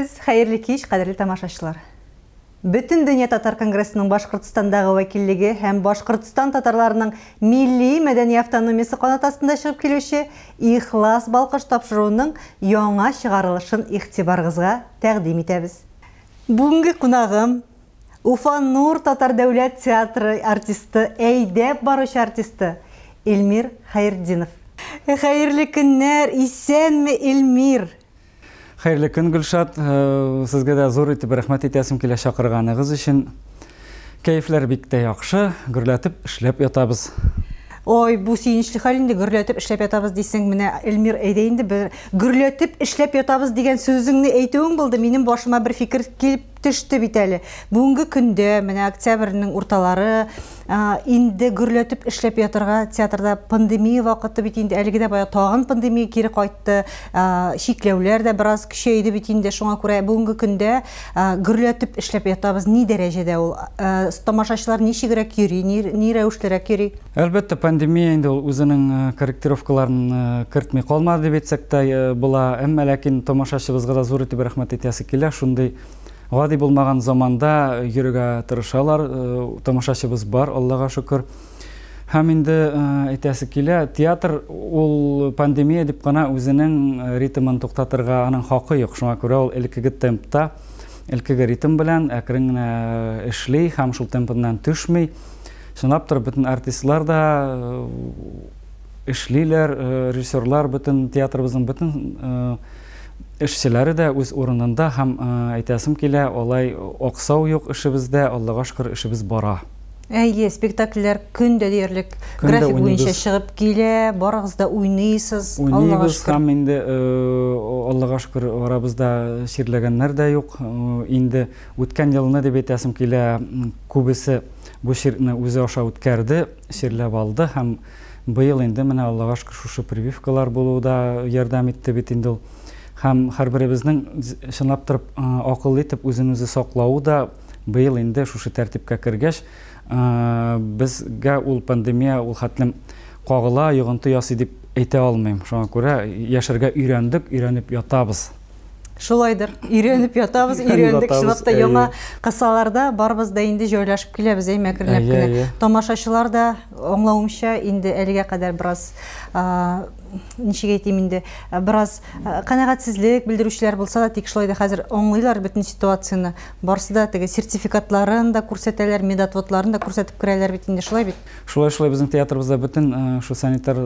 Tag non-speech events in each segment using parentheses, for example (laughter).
Исәнмесез, хәерле кич, кадерле тамашачылар. Бүтін дүния татар конгрессінің Башқұртстандағы вәкиллігі һәм Башқұртстан татарларының милли мәдәни автономиясы қанат астында шығып келуші Ихлас балқыш тапшыруының яңа шығарылышын игътибарыгызга тәкъдим итәбез. Бүгінгі қунағым Уфа Нур татар дәүләт театры артисты, әйдәп барушы артисты Эльмир Хайрдинов. Хәерле көннәр, исәнме Эльмир? Хәерле көн Гөлшат, сезгә дә зур итеп рәхмәт итәсем килә чакырганыгыз өчен. Кәефләр бик тә яхшы, гөрләтеп эшләп ятабыз. Ой, бу сөйешле хәл инде гөрләтеп эшләп ятабыз дисең, менә Эльмир әйдә инде гөрләтеп эшләп ятабыз дигән сүзеңне әйтүең булды. Минем башыма бер фикер килеп төште бит әле. Бүгенге көндә менә октябрьнең урталары инде гөрләтеп эшләп ятырга театрда пандемия вакыты бит инде әлеге дә бая тагын пандемия кире кайтты. Шикләүләр дә бераз көчәйде бит инде. Шуңа күрә бүгенге көндә гөрләтеп эшләп ятабыз. Ни дәрәҗәдә ул? Тамашачылар ничегрәк йөри, ни рәвешлерәк йөри? Әлбәттә, пандемия инде ул үзенең корректировкаларын кертми калмады дип әйтсәк тә була. Әмма ләкин тамашачыбызга да зур итеп рәхмәт итәсе килә. Шундый гади булмаган заманда йөрергә тырышалар тамашачыбыз бар аллага шөкер һәм инде әйтәсе килә театр ул пандемия дип кына үзенең ритмын туктатырга аның хакы юк. Шуңа күрә ул элеккеге темпта элеккеге ритм белән әкрен генә эшли һәм шул темпыннан төшми чынлап тор бөтен артистлар да эшлиләр режиссерлар бөтен театрыбызның бөтен эшчеләре дә үз урынында һәм әйтәсем килә алай аксау юк эшебездә аллага шөкер эшебез бара. Әйе спектакльләр көн дә диярлек. График буенча чыгып килә барыгыз да уйныйсыз. Уйныйбыз һәм инде аллага шөкер арабызда ширләгәннәр дә юк. Инде үткән елны дип әйтәсем килә күбесе бу ширне үзе аша үткәрде ширләп алды һәм быел инде менә аллага шөкер шушы прививкалар булуда ярдәм итте бит инде ул. һәм һәрберебезнең чынлап торып акыл итеп үзен үзе саклауы да быел инде шушы тәртипкә кергәч безгә ул пандемия ул хәтлем кагыла йогынты ясый дип әйтә алмыйм шуңа күрә яшәргә өйрәндек өйрәнеп ятабыз Шулайдыр. Үйреніп ятабыз, үйрендік. Шылап та яңа кысаларда барбыз да инде җайлашып киләбез, әй мәкерләп кенә. Тамашачылар да аңлавымча инде әлегә кадәр бераз ничек әйтим инде бераз канәгатьсезлек белдерүчеләр булса да тик шулай да хәзер аңлыйлар бөтен ситуацияны. Барсы да теге сертификатларын да күрсәтәләр, медотводларын да күрсәтеп керәләр бит инде шулай бит. Шулай шулай безнең театрыбызда бөтен шу санитар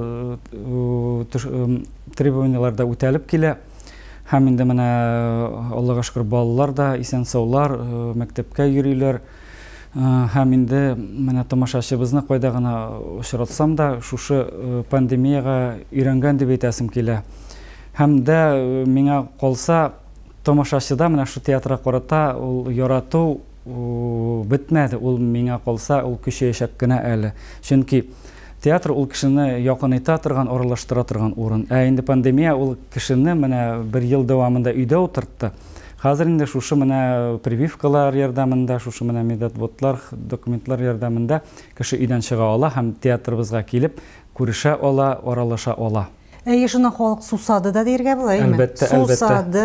требованиялар да үтәлеп килә һәм инде менә аллага шөкер балалар да исән саулар мәктәпкә йөриләр һәм инде менә тамашачыбызны кайда гына очратсам да шушы пандемияга өйрәнгән дип әйтәсем килә. Һәм дә миңа калса тамашачыда менә шу театрга карата ул ярату бетмәде. Ул миңа калса ул көчәячәк кенә әле. Чөнки театр ул кешене якыныйта торган аралаштыра торган урын. Ә инде пандемия ул кешене менә бер ел дәвамында өйдә утыртты. Хәзер инде шушы менә прививкалар ярдәмендә шушы менә медотводлар документлар ярдәмендә кеше өйдән чыга ала һәм театрыбызга килеп күрешә ала аралаша ала Әйе, шуны халык сусады да диергә була, әйме? Әлбәттә, әлбәттә. Сусады.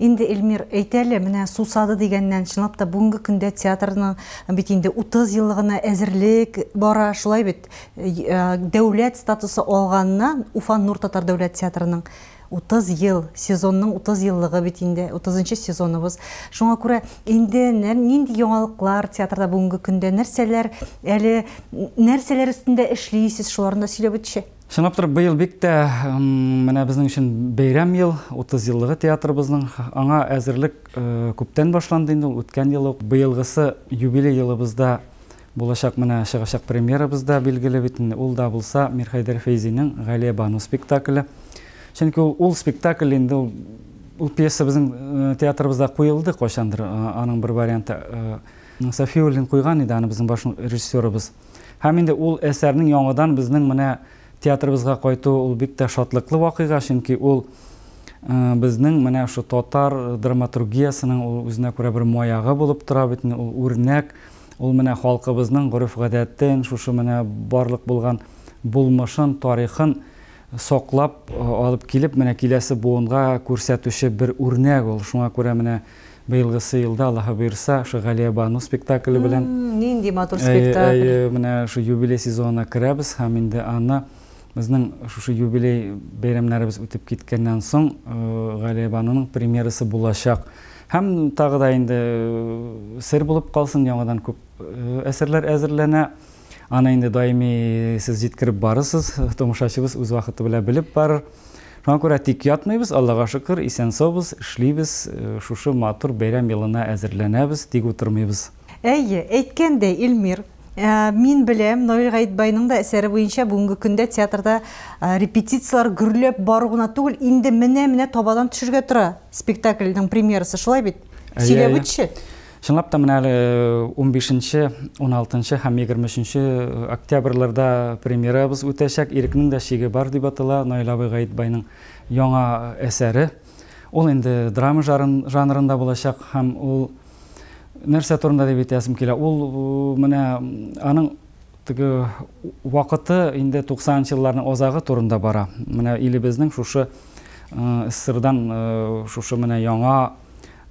Инде Эльмир әйтәле, менә сусады дигәннән чынлап та бүгенге көндә театрның бит инде 30 еллыгына әзерлек бара, шулай бит. Дәүләт статусы алганнан Уфа Нур татар дәүләт театрының 30 ел, сезонның 30 еллыгы бит инде, 30-нчы сезоныбыз. Шуңа күрә инде нинди яңалыклар театрда бүгенге көндә нәрсәләр, әле нәрсәләр өстендә эшлисез, шуларны да сөйләп үтче. Чынлап тор, быел бик тә менә безнең өчен бәйрәм ел, 30 еллыгы театрыбызның аңа әзерлек күптән башланды инде, үткән елы быелгысы юбилей елыбызда булачак менә чыгачак премьерабызда билгеле бит ул да булса Мирхайдар Фейзинең Галия Бану спектакле. Чөнки ул спектакль инде ул пьеса безнең театрыбызда куелды кайчандыр, аның бер варианты София куйган иде аны безнең баш режиссерыбыз. Һәм инде ул әсәрнең яңадан безнең менә театрыбызга кайту ул бик тә шатлыклы вакыйга, чөнки ул безнең менә шу татар драматургиясының ул үзенә күрә бер маягы булып тора бит, ул үрнәк, ул менә халкыбызның гореф гадәтен, шушы менә барлык булган булмышын, тарихын соқлап алып келіп менә киләсе буынга күрсәтүче бер үрнәк ул шуңа күрә менә быелгысы елда аллаһы буйырса ошо галия бану спектакле белән нинди матур спектакль. менә ошо юбилей сезонына керәбез. Һәм инде аны безнең шушы юбилей бәйрәмнәребез үтеп киткәннән соң галия бануның премьерасы булачак. Һәм тагы да инде сер булып калсын яңадан күп әсәрләр әзерләнә. Аны инде даими сіз жеткіріп барысыз тамашачыбыз өз вакыты белән белеп барыр шуңа күрә тик ятмыйбыз аллага шөкер исән саубыз эшлибез шушы матур бәйрәм елына әзерләнәбез тик утырмыйбыз. Әйе әйткәндәй илмир мин беләм наил гаетбайның да әсәре буенча бүгенге көндә театрда репетициялар гөрләп бару гына түгел инде менә менә табадан төшәргә тора спектакльнең премьерасы шулай бит? Сөйләп үтче чынлап та он бишенче он алтынчы һәм егерме өченче октябрьларда премьерабыз үтәчәк. Ирекнең дә шиге бар дип атала наил абый гаетбайның яңа әсәре. Ул инде драма жанрында булачак һәм ул нәрсә турында дип әйтәсем килә. Ул менә аның теге вакыты инде туксанынчы елларның азагы турында бара. Менә илебезнең шушы сссрдан шушы менә яңа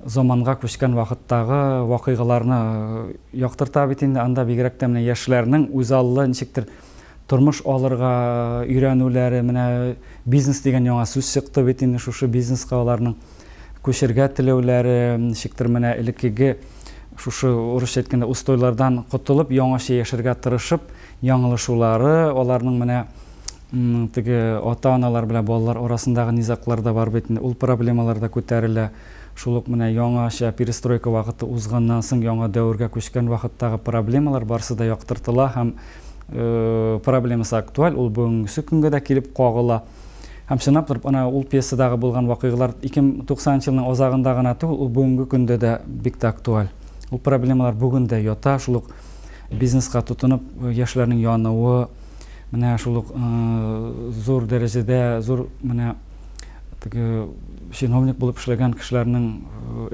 заманга күчкән вакыттагы вакыйгаларны яктырта бит инде анда бигрәк тә менә яшьләрнең үзаллы ничектер тормыш алырга өйрәнүләре менә бизнес дигән яңа сүз чыкты бит инде шушы бизнеска аларның күчергә теләүләре ничектер менә элеккеге шушы урысча әйткәндә устойлардан котылып яңача яшәргә тырышып яңылышулары аларның менә теге ата аналар белән балалар арасындагы низаклар да бар бит ул проблемалар да күтәрелә. Шул ук менә яңаша перестройка вакыты узганнан соң яңа дәвергә күчкән вакыттагы проблемалар барысы да яктыртыла һәм проблемасы актуаль. Ул бүгенгесе көнгә дә килеп кагыла. Һәм чынлап торып ана ул пьесадагы булган вакыйгалар ике мең туксанынчы елның азагында гына түгел ул бүгенге көндә дә бик тә актуаль. Ул проблемалар бүген дә ята. Шул ук бизнеска тотынып яшьләрнең януы менә шул ук зур дәрәҗәдә зур менә теге чиновник булып эшләгән кешеләрнең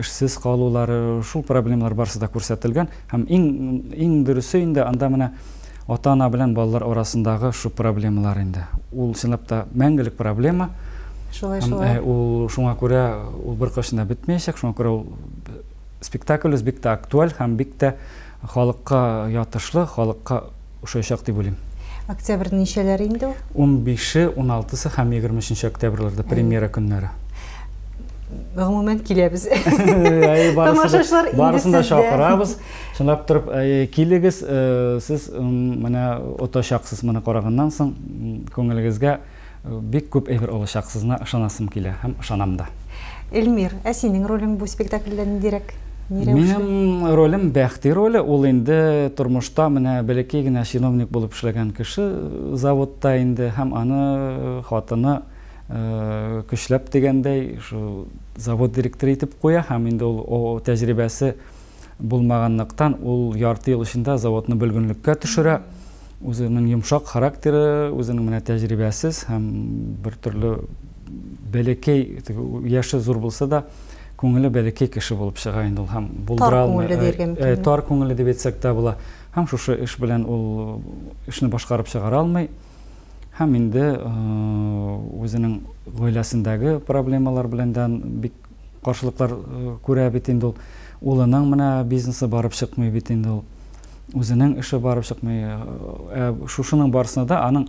эшсез калулары шул проблемалар барысы да күрсәтелгән һәм иң иң дөресе инде анда менә ата ана белән балалар арасындагы шу проблемалар инде. Ул чынлап та мәңгелек проблема. Шулай шулай. ул шуңа күрә ул беркайчан да бетмәячәк шуңа күрә ул спектакльбез бик тә актуаль һәм бик тә халыкка ятышлы халыкка ошаячак дип уйлыйм. Октябрьнең ничәләре инде ул? он бише он алтысы һәм егерме өченче октябрьларда премьера көннәре. Гомумән (laughs) киләбез тамашачылар барысын да чакырабыз чынлап торып килегез сез менә отачаксыз моны караганнан соң күңелегезгә бик күп әйбер алачаксызына ышанасым килә һәм ышанам да. Эльмир ә синең ролең бу спектакльдә ниндирәк минем ролем бәхти роле ул инде тормышта менә бәләкәй генә чиновник булып эшләгән кеше заводта инде һәм аны хатыны көчләп дигәндәй шу завод директоры итеп куя һәм инде ул тәҗрибәсе булмаганлыктан ул ярты ел эчендә заводны бөлгөнлеккә төшерә. Үзенең йомшак характеры үзенең менә тәҗрибәсез һәм бертөрле бәләкәй яше зур булса да күңеле бәләкәй кеше булып чыга инде ул һәм булдыра алмый тар күңелле дип әйтсәк тә була. Һәм шушы эш белән ул эшне башкарып чыгара алмый. Һәм инде үзенең гаиләсендәге проблемалар белән дә бик каршылыклар күрә бит инде ул. Улының менә барып чыкмый бит инде ул. Үзенең эше барып чыкмый шушының барысында да аның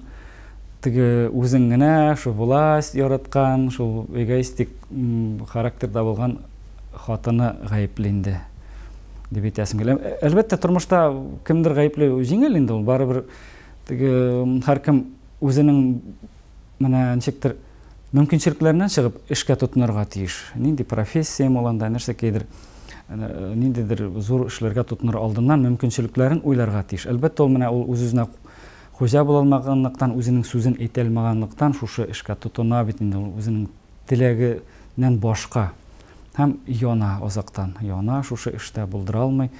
теге үзең генә шу власть яраткан шул эгоистик характерда булган хатыны гаепле инде дип әйтәсем килә әлбәттә тормышта кемдер гаепле җиңел инде ул. Барыбер теге һәркем үзенең менә ничектер мөмкинчелекләреннән чыгып эшкә тотынырга тиеш. Нинди профессия ул анда нәрсәкәйдер ниндидер зур эшләргә тотыныр алдыннан мөмкинчелекләрен уйларга тиеш. Әлбәттә ул менә ул үз үзенә хуҗа була алмаганлыктан үзенең сүзен әйтә алмаганлыктан шушы эшкә тотына бит инде ул үзенең теләгеннән башка һәм яна азактан яна шушы эштә булдыра алмый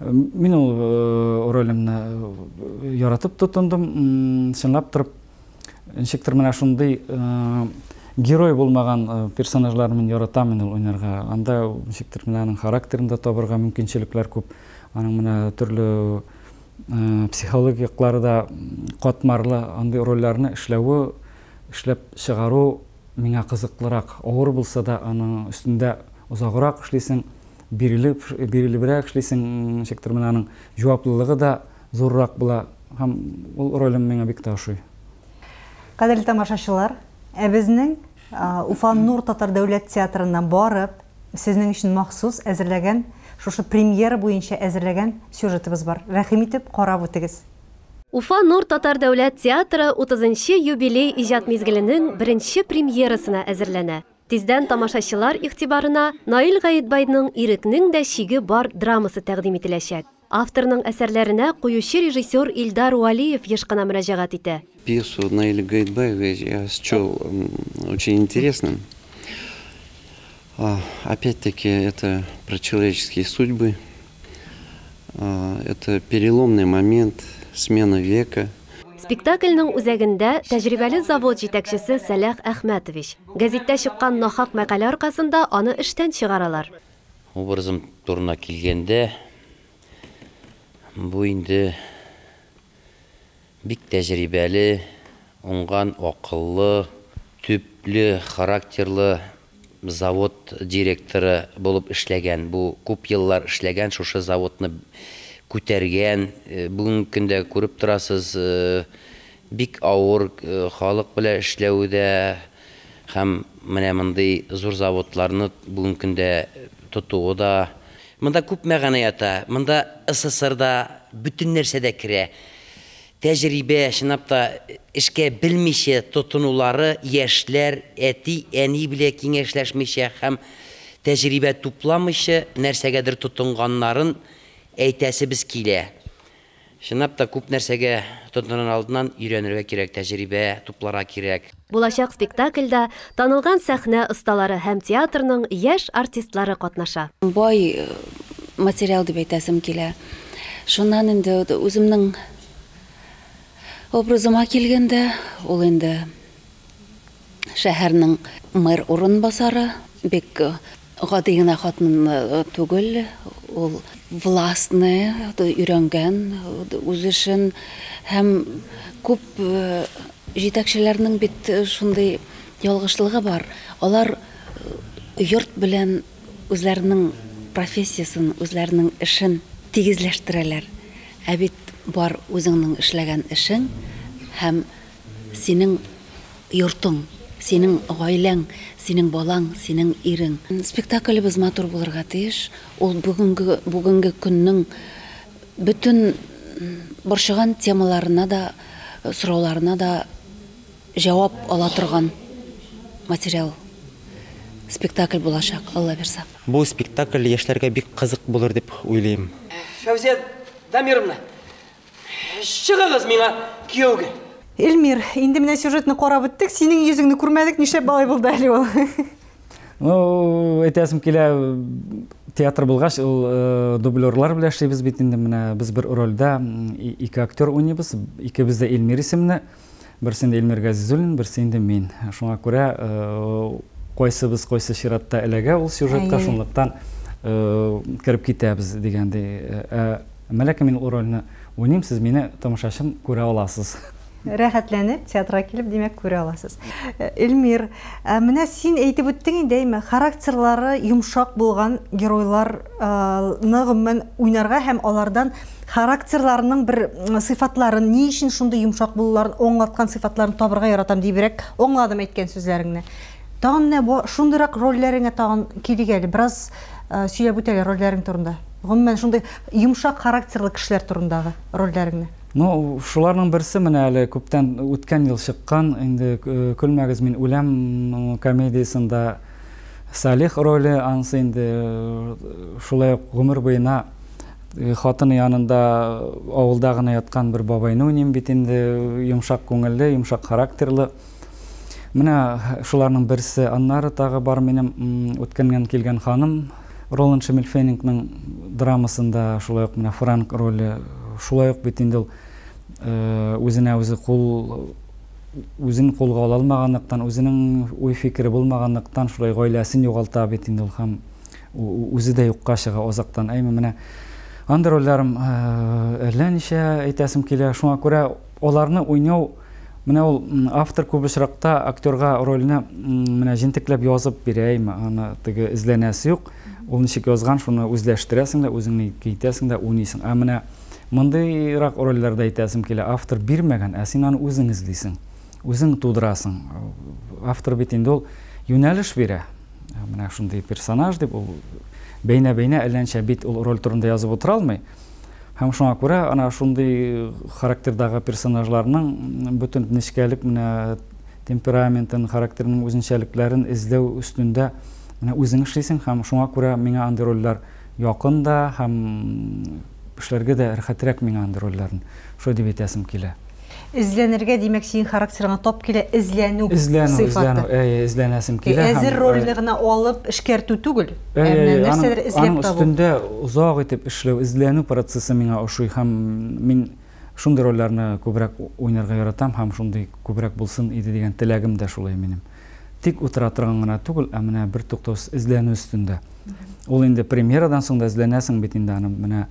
мин ул ролемне яратып тотындым чынлап торып ничектер менә шундый герой булмаган персонажларны мин яратам инде ул уйнарга анда ничектер менә аның характерын да табырга мөмкинчелекләр күп аның менә төрле психологиялыклары да катмарлы андый рольләрне эшләве эшләп чыгару миңа кызыклырак авыр булса да аның өстендә озаграк эшлисең бирелебрәк эшлисең ничектер менә аның җаваплылыгы да зуррак була һәм ул ролем миңа бик тә ошый кадерле тамашачылар ә безнең уфа нур татар дәүләт театрыннан барып сезнең өчен махсус әзерләгән шушы премьера буенча әзерләгән сюжетыбыз бар. Рәхим итеп карап үтегез Уфа Нур Татар дәүләт театры 30 юбилей иҗат мизгеленең беренче премьерасына әзерләнә. Тиздән тамашачылар игътибарына Наил Гаетбайның Ирекнең дә бар драмасы тәкъдим ителәчәк. Авторның әсәрләренә куючы режиссер Илдар Валиев еш кына мөрәҗәгать итә. Пьесу Наиля Гаетбаевой я счел очень интересным. Опять-таки это про человеческие судьбы. Это переломный момент – смена века. Спектакльнең үзәгендә тәҗрибәле завод җитәкчесе Сәлах Әхмәтович. Гәзиттә чыккан нахак мәкалә аркасында аны эштән чыгаралар. Образым турына килгәндә, бу инде бик тәҗрибәле, уңган, акыллы, характерлы завод директоры булып эшләгән. Бу күп еллар эшләгән шушы заводны күтәргән бүгенге көндә күреп торасыз бик авыр халык белән эшләүдә һәм менә мондый зур заводларны бүгенге көндә тотуы да монда күп мәгънә ята монда сссрда бөтен нәрсә дә керә. Тәҗрибә чынлап та эшкә белмичә тотынулары яшьләр әти әни белән киңәшләшмичә һәм тәҗрибә тупламыйча нәрсәгәдер тотынганнарын әйтәсебез килә. Чынлап та күп нәрсәгә тотыныр алдынан өйрәнергә кирәк тәҗрибә тупларга кирәк. Булачак спектакльдә танылган сәхнә осталары һәм театрның яшь артистлары катнаша. Бай э, материал дип әйтәсем килә. Шуннан инде үземнең образыма килгәндә ул инде шәһәрнең мэр урынбасары бик гади генә хатын э, түгел ул властны өйрәнгән үз эшен һәм күп э, җитәкчеләрнең бит шундый ялгышлыгы бар. Алар э, йорт белән үзләренең профессиясын үзләренең эшен тигезләштерәләр. Ә бит бар үзеңнең эшләгән эшең һәм синең йортың синең гаиләң синең балаң синең ирең. Спектаклебез матур булырга тиеш. Ул бүгенге бүгенге көннең бөтен борчыган темаларына да сорауларына да җавап ала торган материал. Спектакль булачак алла бирсә бу спектакль яшьләргә бик кызык булыр дип уйлыйм фәүзия дамировна чыгыгыз миңа кияүгә эльмир инде менә сюжетны карап беттек синең йөзеңне күрмәдек нишләп алай булды әле ул (laughs) ну әйтәсем килә театр булгач ул э, дублерлар белән эшлибез бит инде. Менә без бер рольдә ике актер уйныйбыз. Икебез дә эльмир исемле. Берсендә эльмир газизуллин берсе инде мин. Шуңа күрә э, кайсыбыз кайсы чиратта эләгә ул сюжетка шунлыктан э, кереп китәбез дигәндәй. Ләкин мин ул рольне уйныйм сез мине тамашачым күрә аласыз (laughs) рәхәтләнеп театрга килеп димәк күрә аласыз. Эльмир менә син әйтеп үттең инде әйме характерлары йомшак булган геройларны гомумән уйнарга һәм алардан характерларының бер сыйфатларын ни өчен шундый йомшак булуларын аңлаткан сыйфатларын табырга яратам дибрәк аңладым әйткән сүзләреңне. Тагын менә шундыйрак рольләреңә тагын килик әле бераз сөйләп үт әле рольләрең турында. Гомумән шундый йомшак характерлы кешеләр турындагы рольләреңне ну шуларның берсе менә әле күптән үткән ел чыккан инде көлмәгез мин үләм комедиясында салих роле анысы инде шулай ук гомер буена хатыны янында авылда гына яткан бер бабайны уйныйм бит инде йомшак күңелле йомшак характерлы менә шуларның аннары тагы бар минем үткәннән килгән ханым. Ролан шемельфенингның драмасында шулай ук франк роле шулай ук бит инде ул үзенә үзе кул үзен кулга ала алмаганлыктан үзенең уй фикере булмаганлыктан шулай гаиләсен югалта бит инде ул һәм үзе дә юкка чыга азактан әйме менә андый рольләрем әллә ничә әйтәсем килә. Шуңа күрә аларны уйнау менә ул автор күп очракта актерга роліне менә җентекләп язып бирәйме аны теге эзләнәсе юк. Ул ничек язган шуны үзләштерәсең дә үзеңне китәсең дә уйныйсың. Ә менә мондыйрак рольләрдә әйтәсем килә автор бирмәгән ә син аны үзең эзлисең үзең тудырасың автор бит инде ул юнәлеш бирә. Менә шундый персонаж дип ул бәйнә бәйнә әлләнчә бит ул роль турында язып утыра алмый һәм шуңа күрә ана шундый характердагы персонажларның бөтен нечкәлек менә темпераментын характерының үзенчәлекләрен эзләү өстендә менә үзең эшлисең һәм шуңа күрә миңа андый рольләр якын да һәм эшләргә дә рәхәтрәк миңа андый рольләрне шулай дип әйтәсем килә эзләнергә димәк синең характерыңа топ килә эзләнү эзләнү эзләнү әй эзләнәсем килә әзер рольне гына алып эшкәртү түгел. Нәрсәдер эзләп табу. өстендә озак итеп эшләү эзләнү процессы миңа ошый һәм мин шундый рольләрне күбрәк уйнарга яратам һәм шундый күбрәк булсын иде дигән теләгем дә шулай минем. Тик утыра торган гына түгел ә менә бер туктаусыз эзләнү өстендә ул инде премьерадан соң да эзләнәсең бит инде аны менә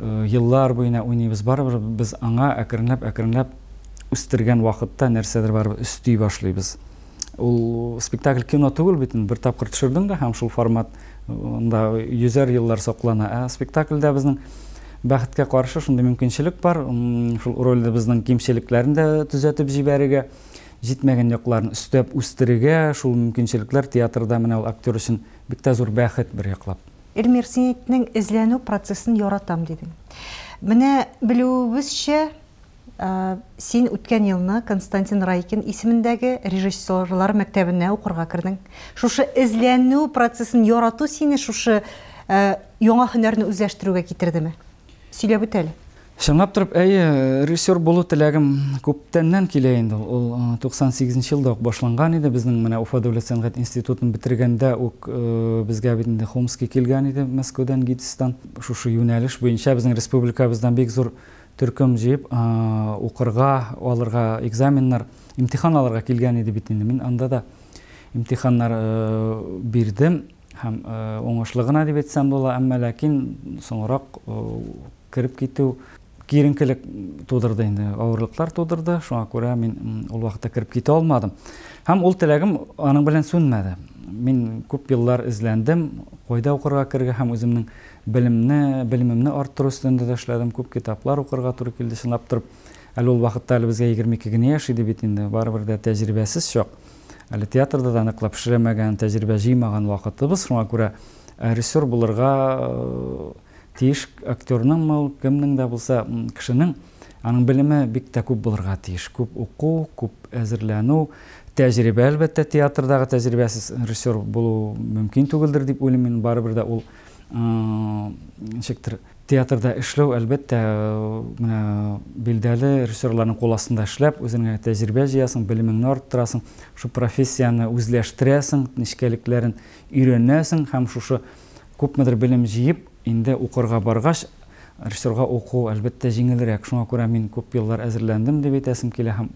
еллар буена уйныйбыз барыбер без аңа әкренләп әкренләп үстергән вакытта нәрсәдер барыбер өсти башлыйбыз. Ул спектакль кино түгел бит бер тапкыр төшердең дә һәм шул формат анда йөзәр еллар саклана ә спектакльдә безнең бәхеткә каршы шундый мөмкинчелек бар. Шул рольдә безнең кимчелекләрен дә төзәтеп җибәрергә җитмәгән якларын өстәп үстерергә шул мөмкинчелекләр театрда менә ул актер өчен бик тә зур бәхет бер яклап. Эльмир син әйттең эзләнү процессын яратам дидең менә белүебезчә син үткән елны константин райкин исемендәге режиссерлар мәктәбенә укырга кердең. Шушы эзләнү процессын ярату сине шушы яңа һөнәрне үзләштерүгә китердеме? Сөйләп үт әле. Чынлап торып әйе режиссер булу теләгем күптәннән килә инде ул туксан сигезенче елда ук башланган иде безнең менә уфа дәүләт сәнгать институтын бетергәндә ук безгә бит инде хомский килгән иде мәскәүдән гидстан шушы юнәлеш буенча безнең республикабыздан бик зур төркем җыеп укырга алырга экзаменнар имтихан алырга килгән иде бит инде мин анда да имтиханнар бирдем һәм уңышлы гына дип әйтсәм була әмма ләкин соңрак кереп китү киеренкелек тудырды инде авырлыклар тудырды. Шуңа күрә мин ул вакытта кереп китә алмадым. Һәм ул теләгем аның белән сүнмәде. Мин күп еллар эзләндем кайда укырга керергә һәм үземнең белемне белемемне арттыру өстендә дә эшләдем. Күп китаплар укырга туры килде чынлап торып. Әле ул вакытта әле безгә егерме ике генә яшь иде бит инде. Барыбер дә тәҗрибәсез чак. Әле театрда да ныклап эшләмәгән тәҗрибә җыймаган вакытыбыз. Шуңа күрә режиссер булырга тиеш актерның кемнең дә булса кешенең аның белеме бик тә күп булырга тиеш. Күп уку күп әзерләнү тәҗрибә әлбәттә театрдагы тәҗрибәсез режиссер булу мөмкин түгелдер дип уйлыйм мин барыбер дә ул ничектер театрда эшләү әлбәттә менә билдәле режиссерларның кул астында эшләп үзеңә тәҗрибә җыясың белемеңне арттырасың шу профессияны үзләштерәсең нечкәлекләрен өйрәнәсең һәм шушы күпмедер белем җыеп инде укырга баргач режиссерга уку әлбәттә җиңелрәк шуңа күрә мин күп еллар әзерләндем дип әйтәсем килә һәм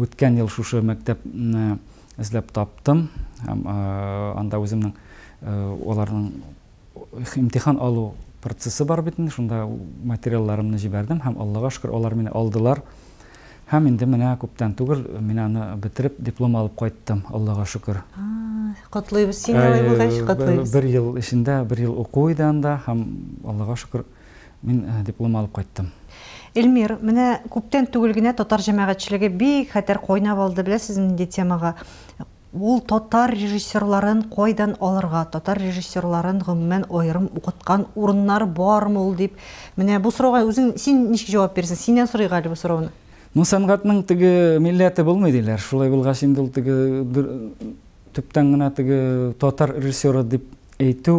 үткән ел шушы мәктәпне эзләп таптым һәм анда үземнең аларның имтихан алу процессы бар бит шунда материалларымны җибәрдем һәм аллага шөкер алар мине алдылар. Һәм инде менә күптән түгел мин аны бетереп диплом алып кайттым аллага шөкер. Котлыйбыз сине алай булгач котлыйбыз. бер ел эчендә бер ел уку иде анда һәм аллага шөкер мин диплом алып кайттым. Эльмир менә күптән түгел генә татар җәмәгатьчелеге бик хәтәр кайнап алды беләсез нинди темага? Ул татар режиссерларын кайдан алырга? Татар режиссерларын гомумән аерым укыткан урыннар бармы ул дип? Менә бу сорауга үзең син ничек җавап бирсең синнән сорыйк әле бу сорауны. Ну сәнгатьнең теге милләте булмый диләр. Шулай булгач инде ул теге төптән генә теге татар режиссеры дип әйтү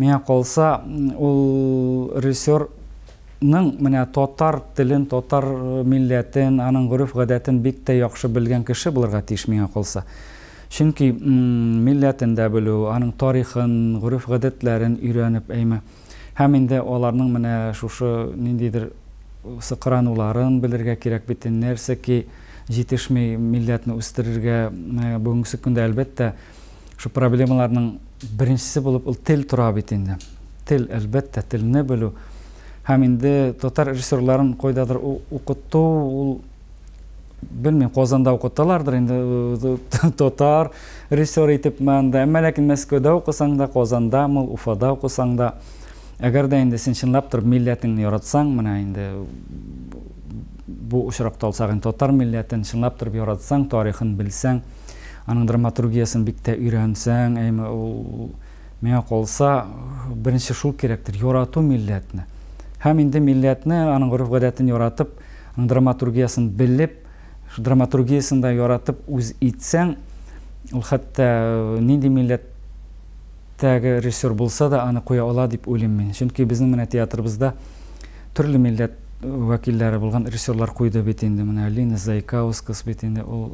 миңа калса ул режиссерның менә татар телен татар милләтен аның гореф гадәтен бик тә яхшы белгән кеше булырга тиеш миңа калса. Чөнки милләтен дә белү аның тарихын гореф гадәтләрен өйрәнеп әйме. Һәм инде аларның менә шушы ниндидер сыкрануларын белергә кирәк бит нәрсә ки җитешми милләтне үстерергә бүгенге көндә әлбәттә шу проблемаларның беренчесе булып ул тел тора бит инде. Тел әлбәттә телне белү һәм инде татар режиссерларын кайдадыр укыту ул білмеймін қозанда оқыталардыр енді (laughs) тотар режиссер етіпмін да әмма ләкин мәскеуде оқысаң да уфада әгәр дә инде сен чынлап торып милләтеңне яратсаң менә инде бу очракта алсак татар милләтен чынлап торып яратсаң тарихын белсәң аның драматургиясын бик тә өйрәнсәң әйме ул миңа калса беренче шул кирәктер ярату милләтне һәм инде милләтне аның гореф гадәтен яратып аның драматургиясын белеп драматургиясын да яратып үз итсәң ул хәтта нинди милләттәге режиссер булса да аны куя ала дип уйлыйм мин чөнки безнең менә театрыбызда төрле милләт вәкилләре булган режиссерлар куйды бит инде менә лина зайкаускас бит инде ул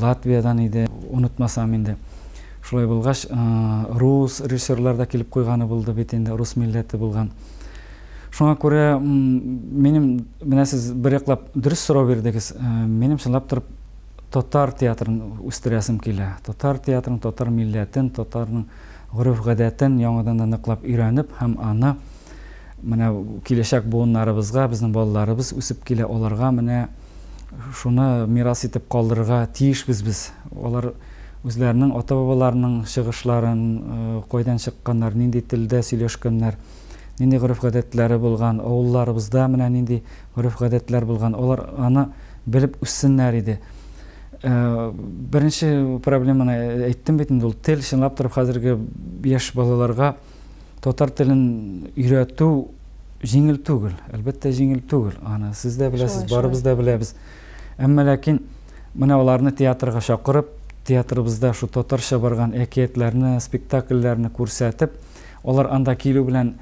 латвиядан иде онытмасам инде шулай булгач рус режиссерлар да килеп куйганы булды бит инде рус милләте булган шуңа күрә минем менә сез бер яклап дөрес сорау бирдегез минем чынлап торып татар театрын үстерәсем килә. Татар театрын татар милләтен татарның гореф гадәтен яңадан да ныклап өйрәнеп һәм аны менә киләчәк буыннарыбызга безнең балаларыбыз үсеп килә. Аларга менә шуны мирас итеп калдырырга тиешбез без. Алар үзләренең ата бабаларының чыгышларын кайдан чыкканнар нинди телдә сөйләшкәннәр нинди гореф гадәтләре булган авылларыбызда менә нинди гореф гадәтләр булган. Алар аны белеп үссеннәр иде. Беренче проблеманы әйттем бит инде ул тел чынлап торып хәзерге яшь балаларга татар телен өйрәтү җиңел түгел әлбәттә җиңел түгел аны сез дә беләсез барыбыз да беләбез әмма ләкин менә аларны театрга чакырып театрыбызда шу татарча барган әкиятләрне спектакльләрне күрсәтеп алар анда килү белән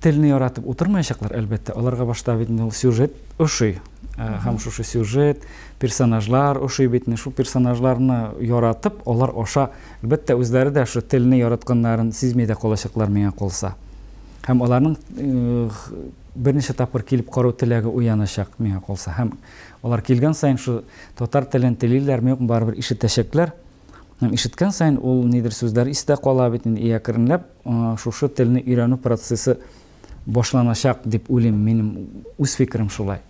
телне яратып утырмаячаклар әлбәттә аларга башта бит ул сюжет ошый һәм шушы сюжет персонажлар ошый бит. Шул персонажларны яратып алар аша әлбәттә үзләре дә шу телне яратканнарын сизми дә калачаклар миңа калса һәм аларның берничә тапкыр килеп карау теләге уяначак миңа калса һәм алар килгән сайын шу татар телен телиләрме юкмы барыбер ишетәчәкләр һәм ишеткән сайын ул нидер сүзләр истә кала бит. Инде әкренләп шушы телне өйрәнү процессы башланачак дип уйлыйм минем үз фикерем шулай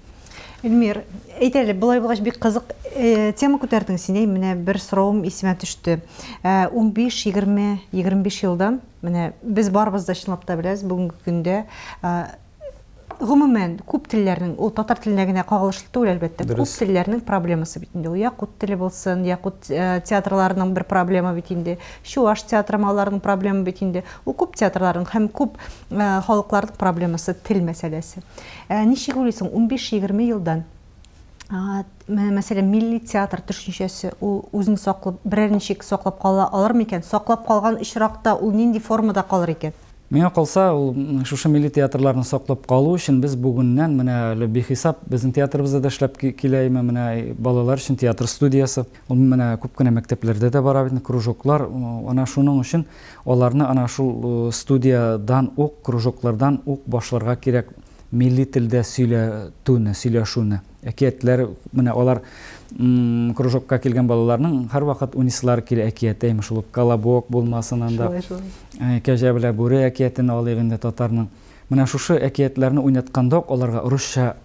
эльмир әйт әле былай булгач бик кызык тема күтәрдең син менә бер соравым исемә төште ун биш егерме егерме биш елдан менә без барыбыз да чынлап та беләбез бүгенге көндә гомумән күп телләрнең ул татар теленә генә кагылышлы түгел әлбәттә күп телләрнең проблемасы бит инде. Ул якут теле булсын якут театрларының бер проблема бит инде. Чуаш театры маларының проблема бит инде. Ул күп театрларның һәм күп халыкларның проблемасы тел мәсьәләсе ничек уйлыйсың ун биш егерме елдан мәсәлән милли театр төшенчәсе ул үзен саклап берәр ничек саклап кала алыр микән саклап калган очракта ул нинди формада калыр икән? Миңа калса ул шушы милли театрларны саклап калу өчен без бүгеннән менә әле бихисап безнең театрыбызда да эшләп килә име менә балалар өчен театр студиясы. Ул менә күп кенә мәктәпләрдә дә бара бит кружоклар ана шуның өчен аларны ана шул студиядан ук кружоклардан ук башларга кирәк милли телдә сөйләтүне сөйләшүне. Әкиятләр менә алар кружокка килгән балаларның һәрвакыт уйныйсылары килә әкият әйме шул колобок булмасын анда кәҗә белән бүре әкиятен алыйк инде татарның. Менә шушы әкиятләрне уйнатканда аларга русча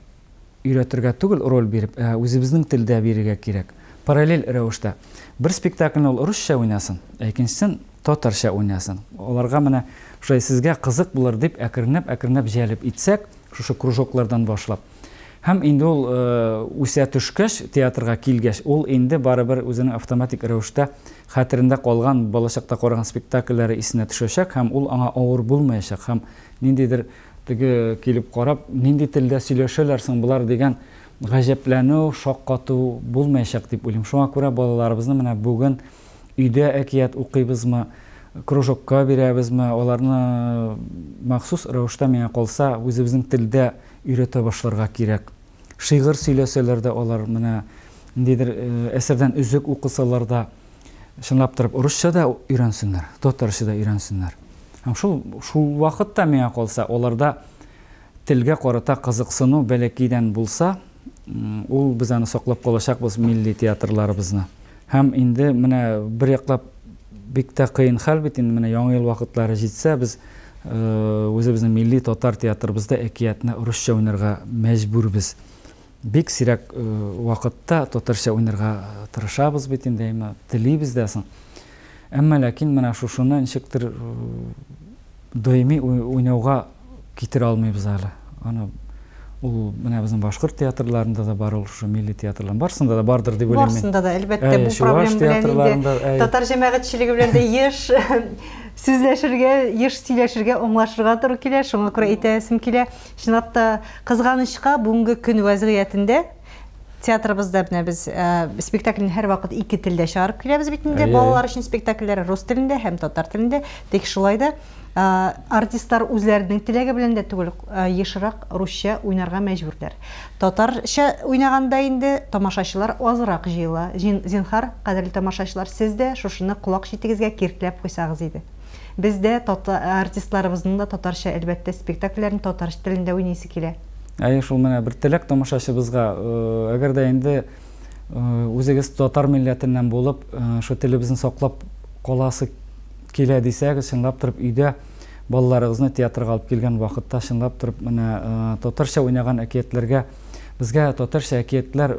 өйрәтергә түгел роль биреп үзебезнең телдә бирергә кирәк. Параллель рәвештә. Бер спектакльне ул русча уйнасын ә икенчесен татарча уйнасын. Аларга менә шулай сезгә кызык булыр дип әкренләп әкренләп җәлеп итсәк шушы кружоклардан башлап. Һәм инде ул үсә төшкәч театрга килгәч ул инде барыбер үзенең автоматик рәвештә хәтерендә калган балачакта караган спектакльләре исенә төшәчәк һәм ул аңа авыр булмаячак һәм ниндидер теге килеп карап нинди телдә сөйләшәләр соң болар? дигән гаҗәпләнү шаккату булмаячак дип уйлыйм. Шуңа күрә балаларыбызны менә бүген өйдә әкият укыйбызмы кружокка бирәбезме аларны махсус рәвештә миңа калса үзебезнең телдә өйрәтә башларга кирәк. Шигырь сөйләсәләр дә алар менә ниндидер әсәрдән өзек укысалар да чынлап торып урысча да өйрәнсеннәр татарча да өйрәнсеннәр һәм шул шул вакытта миңа калса аларда телгә карата кызыксыну бәләкәйдән булса ул без аны саклап калачакбыз милли театрларыбызны һәм инде менә бер яклап бик тә кыен хәл бит инде менә яңа ел вакытлары җитсә без үзебезнең милли татар театрыбызда әкиятне урысча уйнарга мәҗбүрбез бик сирәк вакытта татарча уйнарга тырышабыз бит инде эми телибез да соң әмма ләкин менә шушыны ничектер даими уйнауга китерә алмыйбыз әле аны ул менә безнең башкорт театрларында да бар ул шушы милли театрлар. Барысында да бардыр дип уйлыйм барысында да әлбәттә бу проблема инде татар җәмәгатьчелеге белән дә еш (laughs) сүзләшергә еш сөйләшергә аңлашырга туры килә шуңа күрә әйтәсем килә чынлап та кызганычка бүгенге көн вазгыятендә театрыбызда менә без спектакльне һәрвакыт ике телдә чыгарып киләбез бит инде балалар өчен спектакльләр рус телендә һәм татар телендә тик шулай да артистлар үзләренең теләге белән дә түгел ешрак русча уйнарга мәҗбүрләр татарча уйнаганда инде тамашачылар азрак җыела. Зинһар кадерле тамашачылар сез шушыны колак читегезгә киртләп куйсагыз иде. Без дә артистларыбызның да татарча әлбәттә спектакльләрен татарча телендә уйныйсы килә. Әйе шул менә бер теләк тамашачыбызга әгәр дә инде үзегез татар милләтеннән булып шул телебезне саклап каласы килә дисәгез чынлап торып өйдә балаларыгызны театрга алып килгән вакытта чынлап торып менә татарча уйнаган әкиятләргә безгә татарча әкиятләр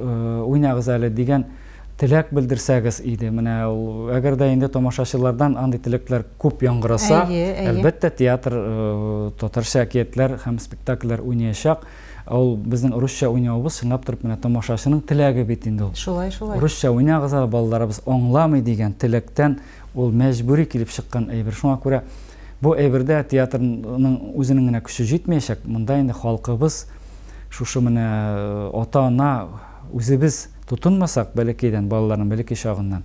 уйнагыз әле дигән теләк белдерсәгез иде. Менә ул әгәр дә инде тамашачылардан андый теләкләр күп яңгыраса әлбәттә театр татарча әкиятләр һәм спектакльләр уйнаячак ул безнең русча уйнавыбыз чынлап торып менә тамашачының теләге бит инде ул шулай шулай. Уйнагыз әле балаларыбыз аңламый дигән теләктән ул мәҗбүри килеп чыккан әйбер шуңа күрә бу әйбердә театрның үзенең генә көче җитмәячәк монда инде халкыбыз шушы менә ата ана үзебез тотынмасак бәләкәйдән балаларның бәләкәй чагыннан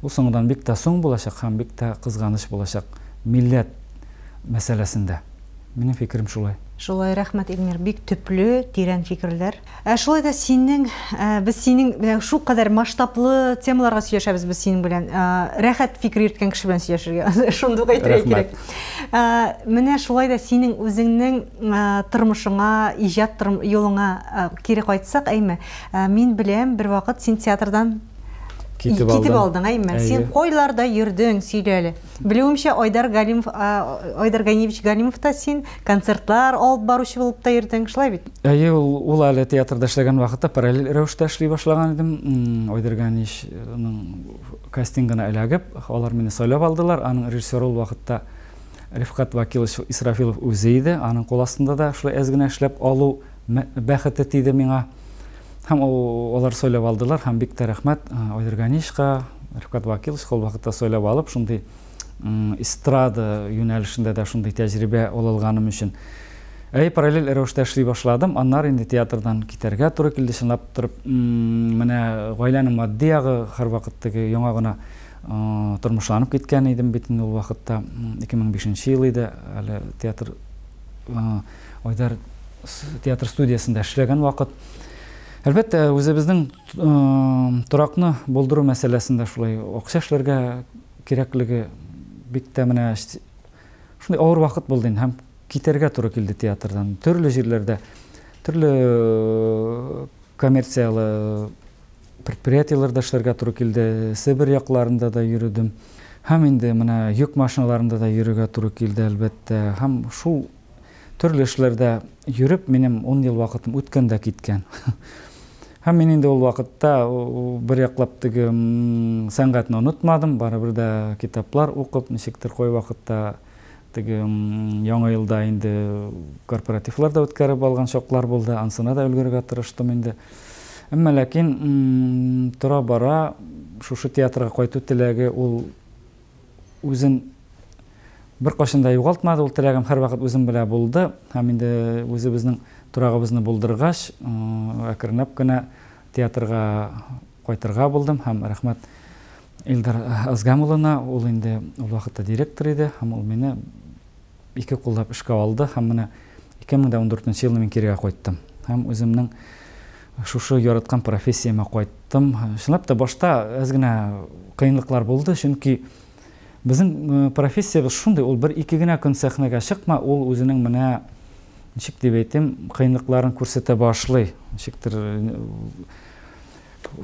ул соңыннан бик тә соң булачак һәм бик тә кызганыч булачак милләт мәсьәләсендә. Минем фикерем шулай. Шулай рәхмәт Илмир, бик төпле, тирән фикерләр. Ә шулай да синең, без синең менә шул кадәр масштаблы темаларга сөйләшәбез без синең белән. Рәхәт фикер йөрткән кеше белән сөйләшергә. (laughs) Шундый әйтергә кирәк. Менә шулай да синең үзеңнең тормышыңа, иҗат юлыңа кире кайтсак, әйме, мин беләм, бер вакыт син театрдан китеп алдың. Китеп алдың, әйме. Син койларда йөрдең, сөйләле. Белүемчә, Айдар Галимов, Айдар Ганиевич Галимов та син концертлар алып баручы булып та йөрдең, шулай бит? Әйе, ул ул әле театрда эшләгән вакытта параллель рәвештә эшли башлаган идем. Айдар Ганиевичның кастингына эләгеп, алар мине сайлап алдылар. Аның режиссеры ул вакытта Рифкат Вакилович Исрафилов үзе иде. Аның кул астында да шулай әз генә эшләп алу бәхете тиде миңа һәм алар сөйләп алдылар һәм бик тә рәхмәт Ойдырганишка, Рифкат Вакилович ул вакытта сөйләп алып, шундый эстрада юнәлешендә дә шундый тәҗрибә алылганым өчен. Әй параллель рәвештә эшли башладым. Аннар инде театрдан китәргә туры килде, чынлап торып, менә гаиләнең матди ягы һәрвакыт яңа гына тормышланып киткән идем бит ул вакытта 2005 ел иде. Әле театр Ойдар театр студиясында эшләгән вакыт. Әлбәттә, үзебезнең торакны булдыру мәсьәләсендә шулай акча эшләргә кирәклеге бик тә менә шундай авыр вакыт булды инде һәм китәргә туры килде театрдан. Төрле җирләрдә, төрле коммерциялы предприятиеләрдә эшләргә туры килде. Себер якларында да йөрдем. Һәм инде менә йөк машиналарында да йөрергә туры килде әлбәттә. Һәм шул төрле эшләрдә йөреп минем 10 ел вакытым үткән дә киткән. (laughs) һәм мин инде ул вакытта бер яклап теге сәнгатьне онытмадым. Барыбер дә китаплар укып ничектер кой вакытта теге яңа елда инде корпоративлар да үткәреп алган чаклар булды. Ансына да өлгөрергә тырыштым инде. Әмма ләкин тора бара шушы театрга кайту теләге ул үзен бер кайчан да югалтмады. Ул теләгем һәрвакыт үзем белән булды. Һәм инде үзебезнең турагыбызны булдыргач әкренләп кенә театрга кайтырга булдым һәм рәхмәт Илдар Азгам улына ул инде ул вакытта директор иде һәм ул мине ике куллап эшкә алды. Һәм менә 2014 елны мин кирегә кайттым һәм үземнең шушы яраткан профессияма кайттым чынлап та башта әз генә кыенлыклар булды чөнки безнең профессиябыз шундый ул бер ике генә көн сәхнәгә чыкма ул үзенең менә ничек дип әйтим кыйынлыкларын күрсәтә башлый ничектер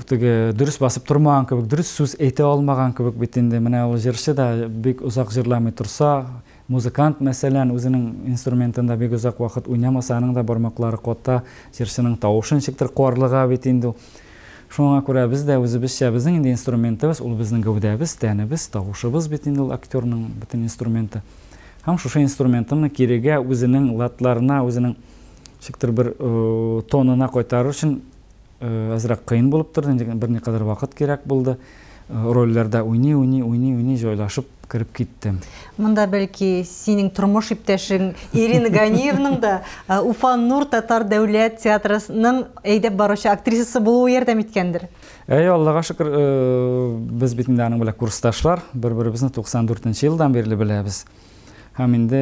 теге дөрес басып тормаган кебек дөрес сүз әйтә алмаган кебек бит инде. Менә ул җырчы да бик озак җырламый торса музыкант мәсәлән үзенең инструментында бик озак вакыт уйнамаса аның да җырчының тавышын ничектер куарлыга бит инде. Ул шуңа күрә без дә үзебезчә безнең инде инструментыбыз ул безнең гәүдәбез тәнебез тавышыбыз бит инде актерның бөтен инструменты һәм шушы инструментымны кирегә үзенең латларына үзенең ничектер бер э, тонына кайтарыр өчен э, азрак кыйын булып торды. Берникадәр вакыт кирәк булды. Э, рольләрдә уйный уйный уйный уйный җайлашып кіріп киттем мында бәлки синең тормыш иптәшең ирина ганиевның да уфа нур татар дәүләт театрының әйдәп баручы актрисасы булуы ярдәм иткәндер? Әй аллаға шөкер э, без бит инде аның белән курсташлар бер беребезне туксан дүртенче елдан бирле беләбез. Һәм инде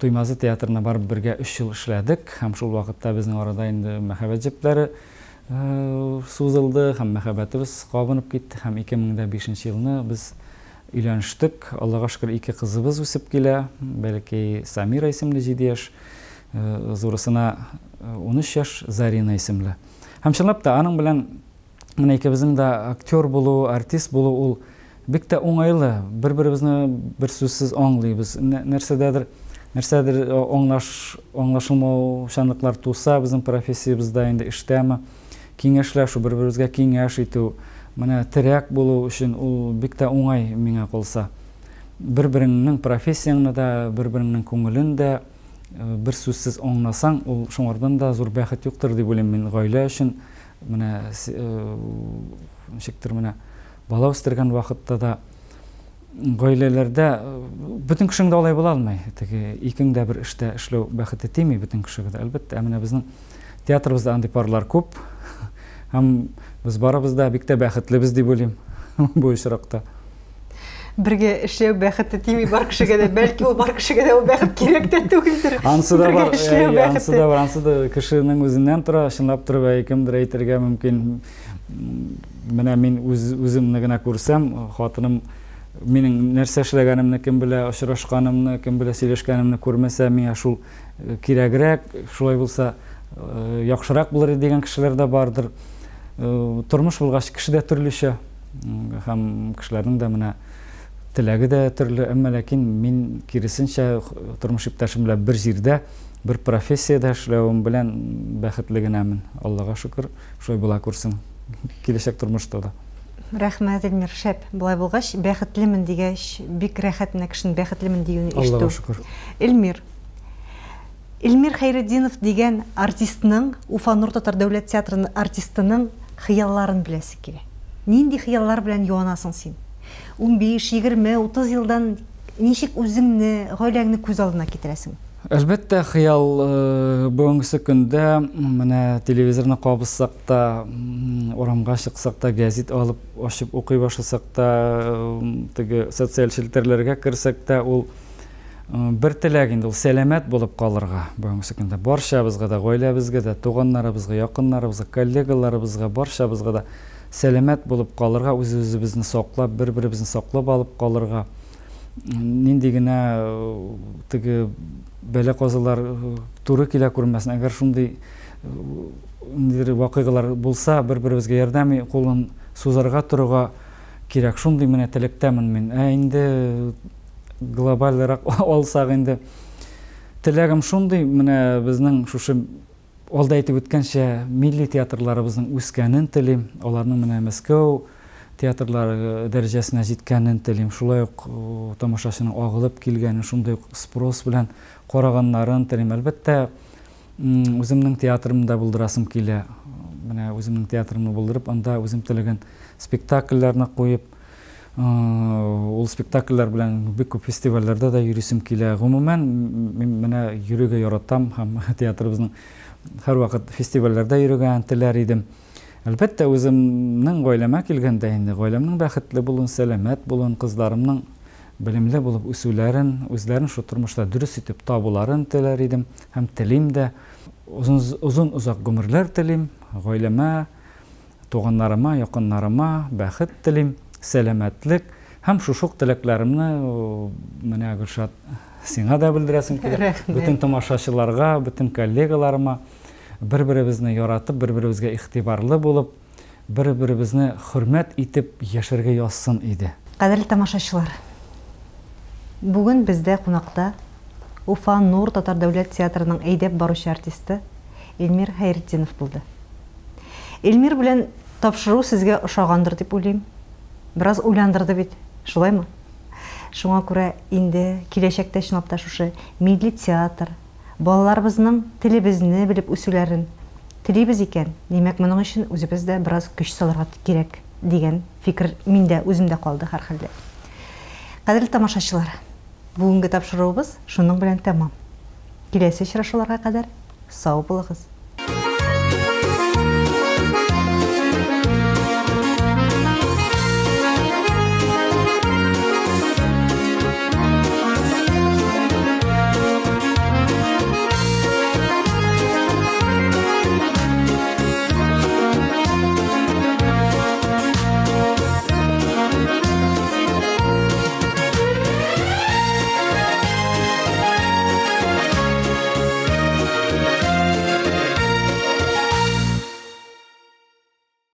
туймазы театрына барып бергә өч ел эшләдек. Һәм шул вакытта безнең арада инде мәхәббәт җепләре сузылды һәм мәхәббәтебез кабынып китте. Һәм 2005 елны без өйләнештек. Аллага шөкер ике кызыбыз үсеп килә. Бәлки самира исемле җиде яшь зурысына унөч яшь зарина исемле. Һәм чынлап та аның белән менә икебезнең дә актер булу артист булу ул бик тә уңайлы бер беребезне бер сүзсез аңлыйбыз. Нәрсәдәдер нәрсәдер аңлаш аңлашылмаучанлыклар туса безнең профессиябызда инде эштәме? Киңәшләшү бер беребезгә киңәш итү. Менә терәк булу өчен ул бик тә уңай миңа калса. Бер береңнең профессияңны да бер береңнең күңелен дә бер сүзсез аңласаң ул шуңардан да зур бәхет юктыр дип уйлыйм мин гаилә өчен. Менә ничектер менә бала үстергән вакытта да гаиләләрдә бөтен кешең дә алай була алмый теге икең дә бер эштә эшләү бәхете тими бөтен кешегә дә әлбәттә менә безнең театрыбызда андый парлар күп һәм без барыбыз да бик тә бәхетлебез дип уйлыйм бу очракта бергә эшләү бәхете тими бар кешегә дә бәлки ул бар кешегә дә ул бәхет кирәк тә түгелдер ансы да бар ансы да бар. Ансы да кешенең үзеннән тора чынлап торып кемдер әйтергә мөмкин менә мин үземне генә күрсәм хатыным минең нәрсә эшләгәнемне кем белә очрашканымны кем белә сөйләшкәнемне күрмәсә миңа шул кирәгрәк шулай булса яхшырак булыр дигән кешеләр дә бардыр тормыш булгач кеше дә төрлечә һәм кешеләрнең дә менә теләге дә төрле әмма ләкин мин киресенчә тормыш иптәшем белән бер җирдә бер профессиядә эшләвем белән бәхетле генәмен аллага шөкер шулай була күрсен киләчәк тормышта да. Рәхмәт элмир шәп. Болай булгач бәхетлемен дигәч бик рәхәт менә кешенең бәхетлемен ишетү. аллага шөкер элмир элмир хәйретдинов дигән артистның уфа нур татар дәүләт театрының артистының хыялларын беләсе килә. Нинди хыяллар белән юанасың син? Ун биш егерме утыз елдан ничек үзеңне гаиләңне күз алдына китерәсең? Әлбәттә хыял бүгенгесе көндә менә телевизорны кабызсак та урамга чыксак та гәзит алып ачып укый башласак та теге социаль челтәрләргә керсәк тә ул бер теләк инде ул сәламәт булып калырга бүгенге көндә барчабызга да гаиләбезгә дә туганнарыбызга якыннарыбызга коллегаларыбызга барчабызга да сәламәт булып калырга үз үзебезне саклап бер беребезне саклап алып калырга нинди генә теге бәлә казалар туры килә күрмәсен. Әгәр шундый ниндидер вакыйгалар булса бер беребезгә ярдәм кулын сузарга торырга кирәк. Шундый менә теләктәмен мин. Ә инде глобальныйрак (laughs) алсак инде. Теләгем шундый. Менә безнең шушы алда әйтеп үткәнчә милли театрларыбызның үскәнен телим. Аларның менә мәскәү театрлары дәрәҗәсенә җиткәнен телим. Шулай ук тамашачының агылып килгәнен шундый ук спрос белән караганнарын телим. Әлбәттә үземнең театрымда булдырасым килә. Менә үземнең театрымны булдырып анда үзем теләгән спектакльләрне куеп ул спектакльләр белән бик күп фестивальләрдә дә йөрисем килә. Гомумән мин менә йөрергә яратам һәм (laughs) театрыбызның һәрвакыт фестивальләрдә йөрергә теләр идем. Әлбәттә үземнең гаиләмә килгәндә инде гаиләмнең бәхетле булуын сәламәт булуын кызларымның белемле булып үсүләрен үзләрен шу тормышта дөрес итеп табуларын теләр идем һәм телим дә. Озын озын озак гомерләр телим гаиләмә туганнарыма якыннарыма бәхет телим сәламәтлек һәм шушук теләкләремне менә гөлшат сиңа да белдерәсем килә. Бөтен тамашачыларга бөтен коллегаларыма бер беребезне яратып бер беребезгә игътибарлы булып бер беребезне хөрмәт итеп яшәргә язсын иде кадерле тамашачылар Бүген бездә кунакта Уфа Нур Татар дәүләт театрының әйдәп баручы артисты Эльмир Хайретдинов булды. Эльмир белән тапшыру сезгә ошагандыр дип уйлыйм. Бераз уйландырды бит, шулаймы? Шуңа күрә инде киләчәктә чынлап та шушы милли театр, балаларыбызның телебезне белеп үсүләрен телибез икән. Димәк, моның өчен үзебез дә бераз көч салырга кирәк дигән фикер миндә үземдә калды һәрхәлдә. Кадерле тамашачылар, бүгенге тапшыруыбыз шуның белән тәмам. Киләсе очрашуларга кадәр сау булыгыз.